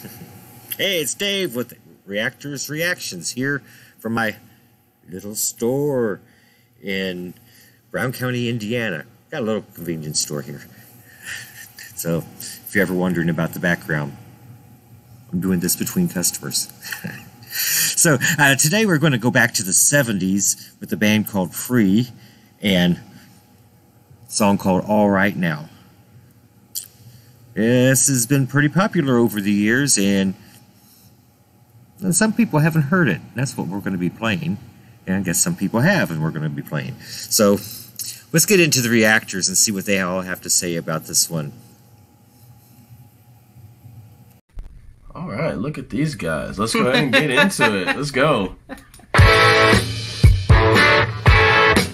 Hey, it's Dave with Reactors Reactions here from my little store in Brown County, Indiana. Got a little convenience store here. So, if you're ever wondering about the background, I'm doing this between customers. so, uh, today we're going to go back to the 70s with a band called Free and a song called All Right Now. This has been pretty popular over the years, and and some people haven't heard it. That's what we're going to be playing. And I guess some people have, and we're going to be playing. So let's get into the reactors and see what they all have to say about this one. All right, look at these guys. Let's go ahead and get into it. Let's go.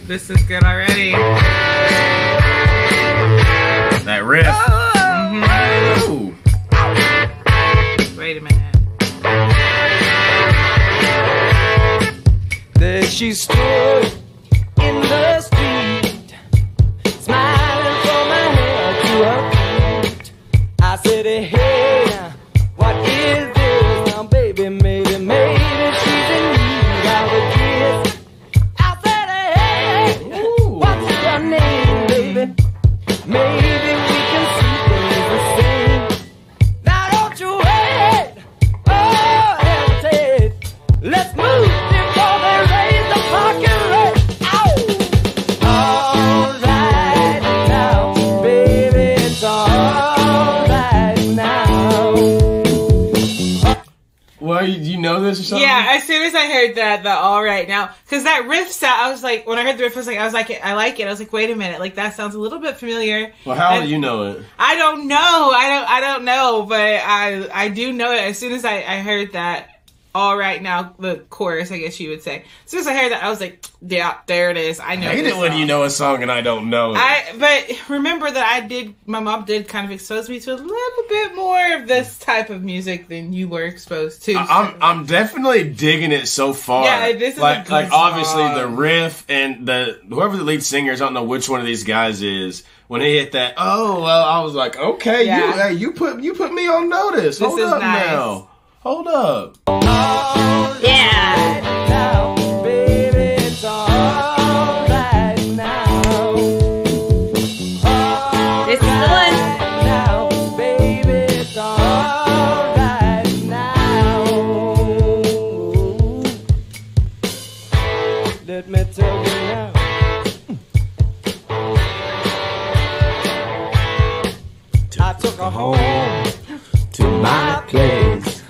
This is good already. That riff. Ooh. Wait a minute. There she stood Yeah, as soon as I heard that, the all right now, because that riff sound, I was like, when I heard the riff, I was like, I was like, I like it. I was like, wait a minute, like that sounds a little bit familiar. Well, how And do you know it? I don't know. I don't. I don't know, but I I do know it. As soon as I I heard that. All right now, the chorus, I guess you would say. As soon as I heard that, I was like, "Yeah, there it is. I know." I hate this it when song. you know a song and I don't know it. I but remember that I did my mom did kind of expose me to a little bit more of this type of music than you were exposed to. I'm I'm definitely digging it so far. Yeah, this is a like good like obviously the riff and the whoever the lead singer is. I don't know which one of these guys is. When he hit that, oh well, I was like, okay, you hey, you put you put me on notice. This Hold is up nice. now. Hold up. yeah. Took her home to my place.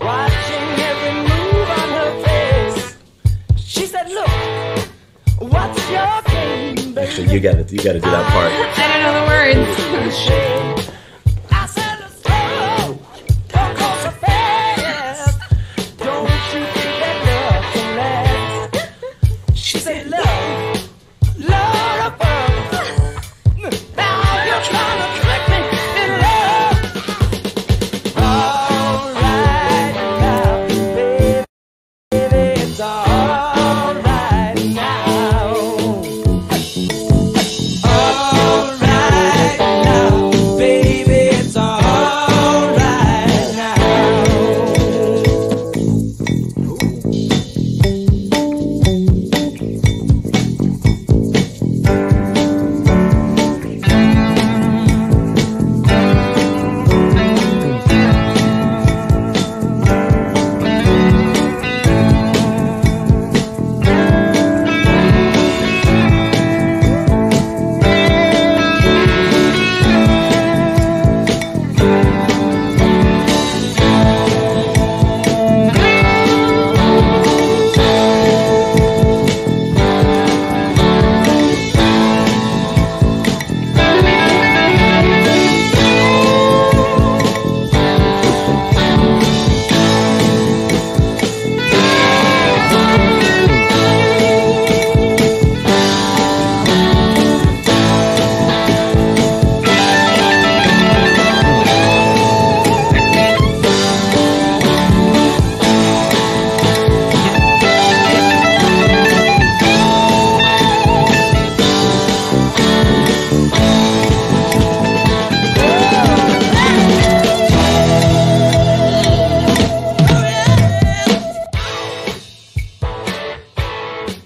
Watching every move on her face. She said, Look, what's your game. Actually, you got to you got to do that part. I don't know the words.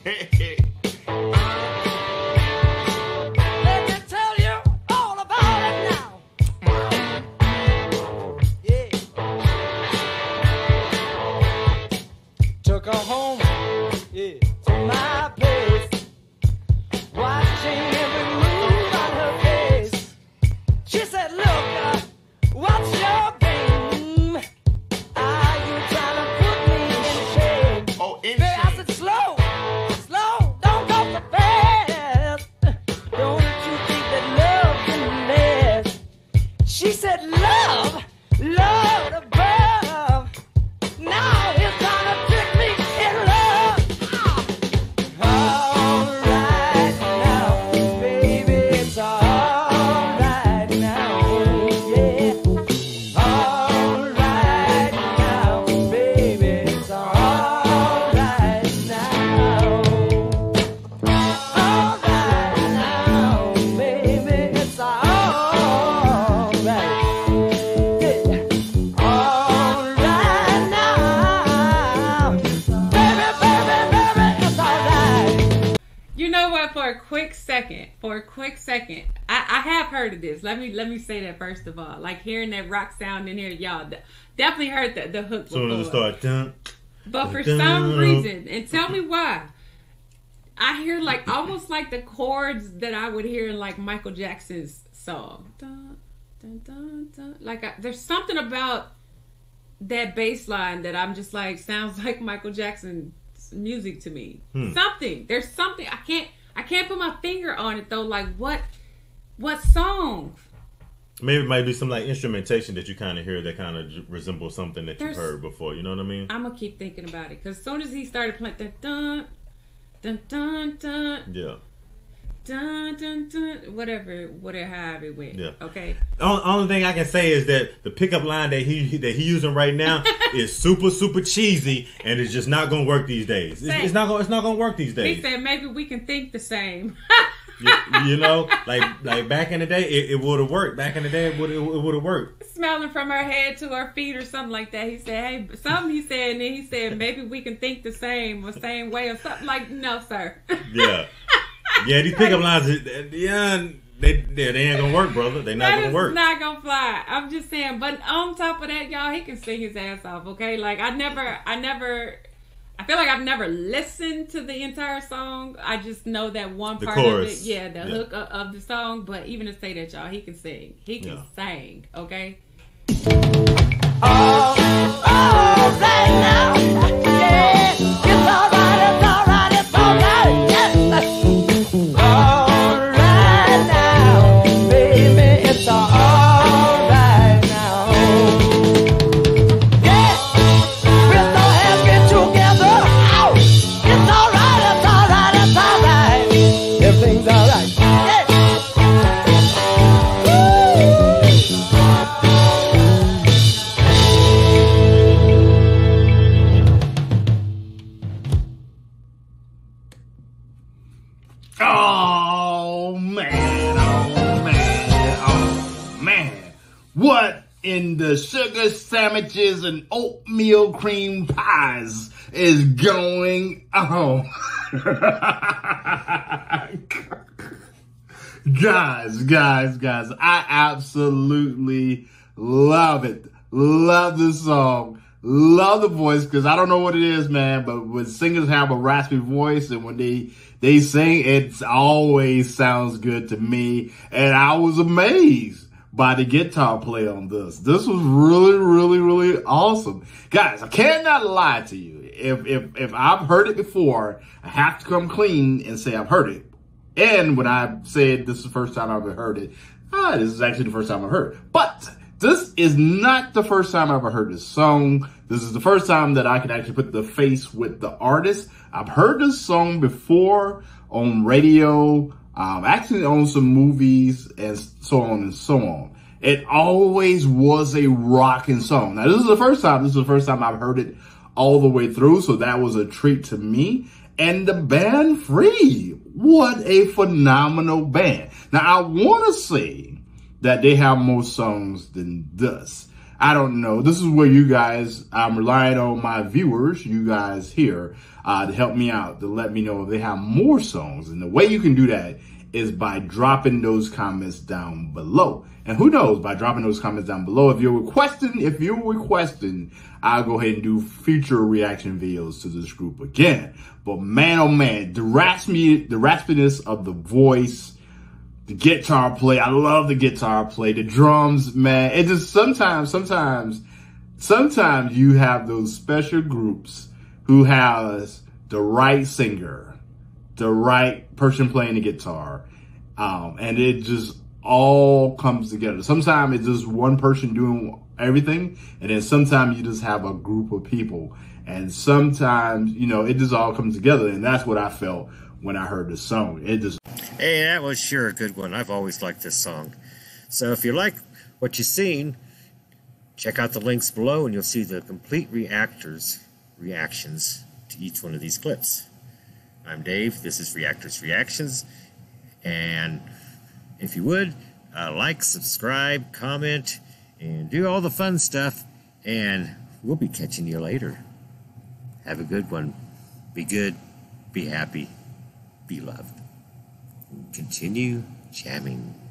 Jejeje. Eh, eh. Of this. Let me let me say that first of all. Like hearing that rock sound in here, y'all definitely heard the the hook. As it start, dun, But for Dun, some dun. reason, and tell me why, I hear like almost like the chords that I would hear in like Michael Jackson's song. Dun, dun, dun, dun. Like I, there's something about that bass line that I'm just like sounds like Michael Jackson's music to me. Hmm. Something. There's something I can't I can't put my finger on it though. Like what what song? maybe it might be some like instrumentation that you kind of hear that kind of resembles something that There's- you've heard before. You know what I mean? I'm gonna keep thinking about it because as soon as he started playing that dun dun dun dun Yeah. dun dun dun whatever whatever however it went. Yeah. Okay. Only, only thing I can say is that the pickup line that he that he using right now is super super cheesy and it's just not gonna work these days. It's, it's not gonna it's not gonna work these days. He said maybe we can think the same. you, you know, like like back in the day, it, it would have worked. Back in the day, it would it would have worked. Smelling from her head to her feet or something like that. He said, hey, something he said, and then he said maybe we can think the same or same way or something like. No, sir. Yeah, yeah. These pickup lines, yeah, they they, they ain't gonna work, brother. They not That gonna work. not gonna fly. I'm just saying. But on top of that, y'all, he can sing his ass off. Okay, like I never, I never, I feel like I've never listened to the entire song. I just know that one The part of it. Yeah, the Yeah. hook of, of the song. But even to say that, y'all, he can sing. He can Yeah. sing. Okay. Alright What in the sugar sandwiches and oatmeal cream pies is going on? guys, guys, guys, I absolutely love it. Love this song. Love the voice because I don't know what it is, man, but when singers have a raspy voice and when they they sing, it always sounds good to me. And I was amazed by the guitar play on this. This was really, really, really awesome. Guys, I cannot lie to you. If if if I've heard it before, I have to come clean and say I've heard it. And when I said this is the first time I've ever heard it, ah, this is actually the first time I've heard it. But this is not the first time I've ever heard this song. This is the first time that I can actually put the face with the artist. I've heard this song before on radio, um, actually on some movies and so on and so on. It always was a rocking song. Now this is the first time, this is the first time I've heard it all the way through. So that was a treat to me. And the band Free, what a phenomenal band. Now I want to say that they have more songs than this. I don't know. This is where you guys, I'm relying on my viewers, you guys here, uh, to help me out, to let me know if they have more songs. And the way you can do that is by dropping those comments down below. And who knows, by dropping those comments down below, if you're requesting, if you're requesting, I'll go ahead and do future reaction videos to this group again. But man, oh man, the raspy, the raspiness of the voice, the guitar play, I love the guitar play, the drums, man. It just sometimes, sometimes, sometimes you have those special groups who has the right singer, the right person playing the guitar, um, and it just all comes together. Sometimes it's just one person doing everything, and then sometimes you just have a group of people, and sometimes you know it just all comes together, and that's what I felt when I heard the song. It just Hey, that was sure a good one. I've always liked this song. So if you like what you've seen, check out the links below and you'll see the complete reactors reactions to each one of these clips. I'm Dave. This is Reactors Reactions. And if you would, uh, like, subscribe, comment, and do all the fun stuff. And we'll be catching you later. Have a good one. Be good. Be happy. Be loved. Continue jamming.